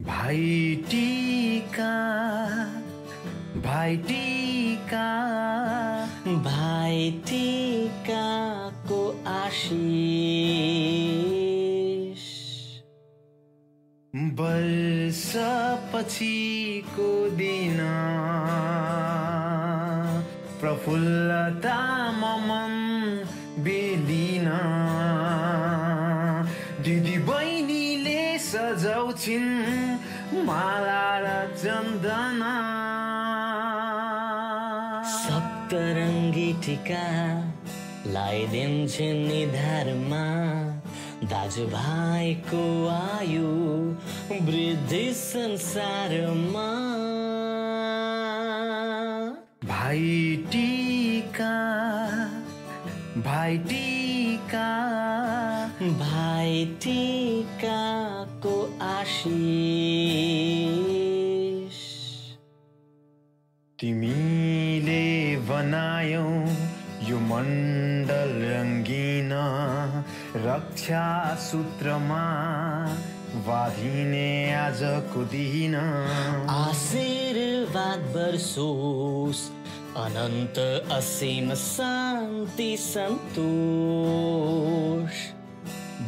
भाइ टिका भाइ टिका भाइ टिकाको आशिष। वर्षपछिको दिन प्रफुल्लता ममन बेलिन दिदी बहिनीले सजाउँछिन् माला र चन्दना। सप्तरङ्गी टिका लगाइदिन्छन् निधारमा। दाजुभाइको आयु वृद्धि संसारमा। भाइ टिका भाइ टिका। भाइ टिकाको आशिष। तिमीले बनायौ यो मण्डल रङ्गिन रक्षा सूत्रमा बाँधिने आजको दिन। आशीर्वाद वर्षोस् अनंत असीम शांति संतोष।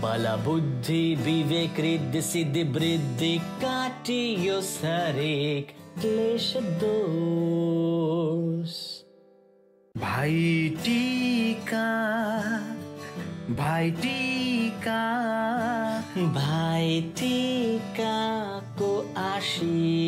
बल बुद्धि विवेक रिद्धि सिद्धि वृद्धि काटियो सरेक क्लेश दोष। भाई टीका भाई टीका। भाई टीका को आशीष